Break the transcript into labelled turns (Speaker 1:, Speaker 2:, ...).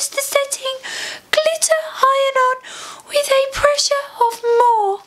Speaker 1: reduce the setting glitter iron-on with a pressure of more.